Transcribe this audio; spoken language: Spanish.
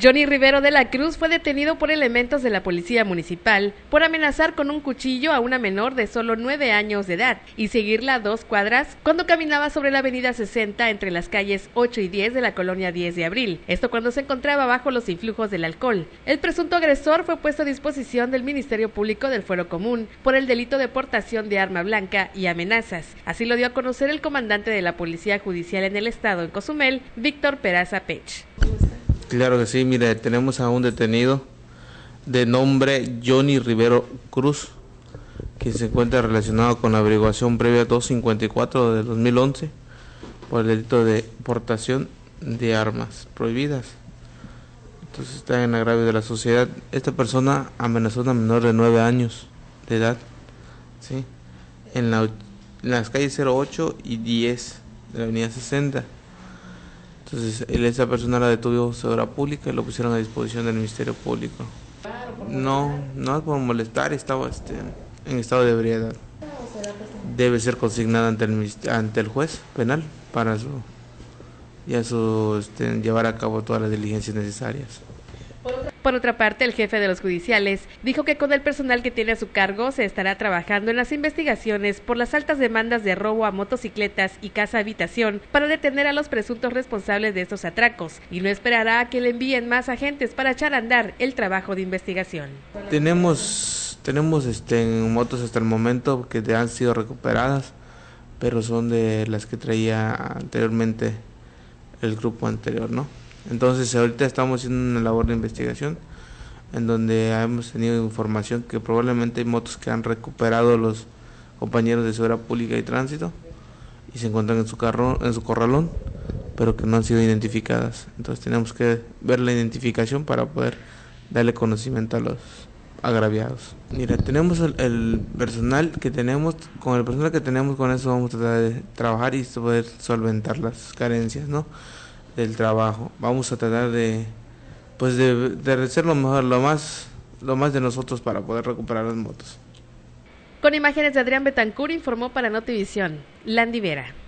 Johnny Rivero de la Cruz fue detenido por elementos de la Policía Municipal por amenazar con un cuchillo a una menor de solo nueve años de edad y seguirla dos cuadras cuando caminaba sobre la avenida 60 entre las calles 8 y 10 de la colonia 10 de abril. Esto cuando se encontraba bajo los influjos del alcohol. El presunto agresor fue puesto a disposición del Ministerio Público del Fuero Común por el delito de portación de arma blanca y amenazas. Así lo dio a conocer el comandante de la Policía Judicial en el Estado, en Cozumel, Víctor Peraza Pech. Claro que sí, mire, tenemos a un detenido de nombre Johnny Rivero Cruz, que se encuentra relacionado con la averiguación previa 254 de 2011 por el delito de portación de armas prohibidas. Entonces está en agravio de la sociedad. Esta persona amenazó a una menor de 9 años de edad, ¿sí? En, la, en las calles 08 y 10 de la avenida 60 entonces, esa persona la detuvo seguridad pública y lo pusieron a disposición del Ministerio Público. No, no es por molestar, estaba este, en estado de ebriedad. Debe ser consignada ante el, ante el juez penal para su, ya su, este, llevar a cabo todas las diligencias necesarias. Por otra parte, el jefe de los judiciales dijo que con el personal que tiene a su cargo se estará trabajando en las investigaciones por las altas demandas de robo a motocicletas y casa habitación para detener a los presuntos responsables de estos atracos y no esperará a que le envíen más agentes para echar a andar el trabajo de investigación. Tenemos tenemos este motos hasta el momento que han sido recuperadas, pero son de las que traía anteriormente el grupo anterior, ¿no? Entonces ahorita estamos haciendo una labor de investigación en donde hemos tenido información que probablemente hay motos que han recuperado los compañeros de seguridad pública y tránsito y se encuentran en su carro, en su corralón, pero que no han sido identificadas. Entonces tenemos que ver la identificación para poder darle conocimiento a los agraviados. Mira, tenemos el, el, personal que tenemos, con el personal que tenemos con eso vamos a tratar de trabajar y poder solventar las carencias, ¿no? Del trabajo. Vamos a tratar de pues de, de hacer lo mejor, lo más lo más de nosotros para poder recuperar las motos. Con imágenes de Adrián Betancur informó para Notivisión, Landy Vera.